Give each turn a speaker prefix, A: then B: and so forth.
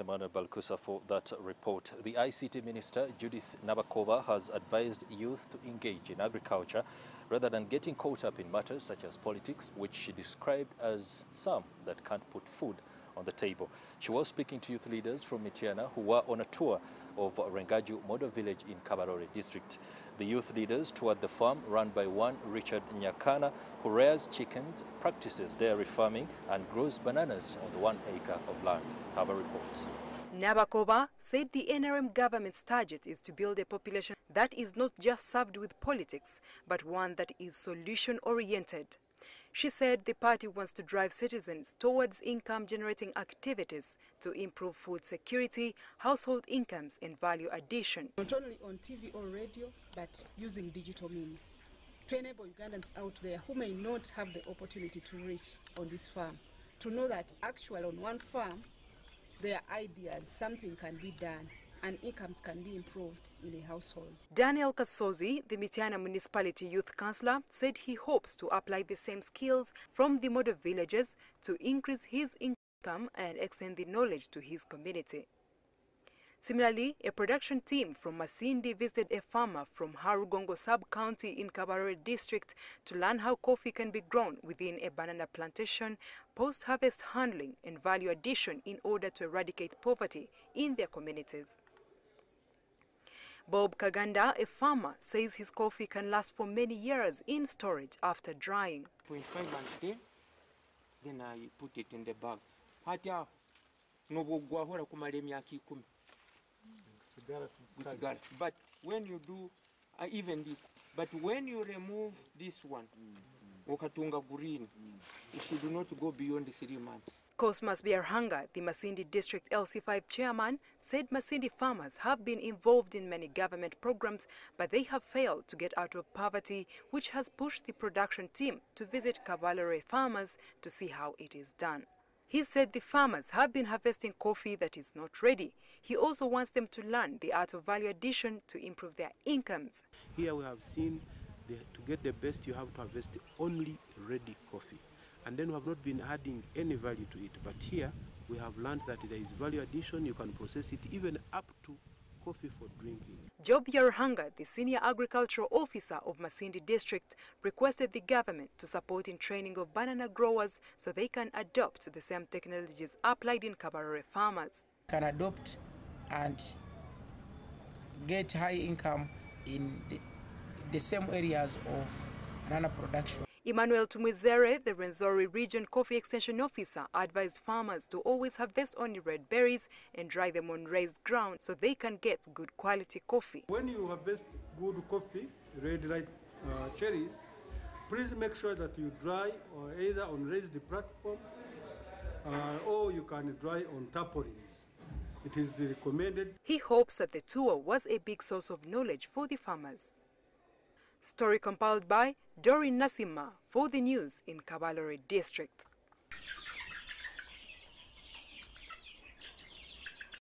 A: Emmanuel Balkusa for that report. The ICT Minister, Judith Nabakooba, has advised youth to engage in agriculture rather than getting caught up in matters such as politics, which she described as some that can't put food on the table. She was speaking to youth leaders from Mityana who were on a tour of Rengaju Model Village in Kabarole district. The youth leaders toured the farm run by one Richard Nyakana who rears chickens, practices dairy farming and grows bananas on the one acre of land. Have a report.
B: Nabakooba said the NRM government's target is to build a population that is not just served with politics, but one that is solution-oriented. She said the party wants to drive citizens towards income-generating activities to improve food security, household incomes and value addition.
C: Not only on TV or radio, but using digital means to enable Ugandans out there who may not have the opportunity to reach on this farm to know that actually on one farm their ideas, something can be done and incomes can be improved in a household.
B: Daniel Kasozi, the Mityana Municipality Youth Councillor, said he hopes to apply the same skills from the model villages to increase his income and extend the knowledge to his community. Similarly, a production team from Masindi visited a farmer from Harugongo sub-county in Kabarole district to learn how coffee can be grown within a banana plantation, post-harvest handling and value addition in order to eradicate poverty in their communities. Bob Kaganda, a farmer, says his coffee can last for many years in storage after drying.
D: 0.5 until then I put it in the bag. Hata nobogwahora kumala emyaka ikumi gusigara. But when you do uh, even this, but when you remove this one, okatunga green, it should not go beyond three months.
B: Cosmas Byaruhanga, the Masindi District LC5 chairman, said Masindi farmers have been involved in many government programs, but they have failed to get out of poverty, which has pushed the production team to visit Kabarole farmers to see how it is done. He said the farmers have been harvesting coffee that is not ready. He also wants them to learn the art of value addition to improve their incomes.
E: Here we have seen the, to get the best you have to harvest only ready coffee. And then we have not been adding any value to it. But here we have learned that there is value addition, you can process it even up to coffee for drinking.
B: Job Yarhanga, the senior agricultural officer of Masindi district, requested the government to support in training of banana growers so they can adopt the same technologies applied in Kabarole farmers.
F: Can adopt and get high income in the, the same areas of banana production.
B: Emmanuel Tumwizere, the Rwenzori Region Coffee Extension Officer, advised farmers to always harvest only red berries and dry them on raised ground so they can get good quality coffee.
G: When you harvest good coffee, red ripe uh, cherries, please make sure that you dry or either on raised platform uh, or you can dry on tarpaulins. It is recommended.
B: He hopes that the tour was a big source of knowledge for the farmers. Story compiled by Doreen Nasima for the news in Kabarole district.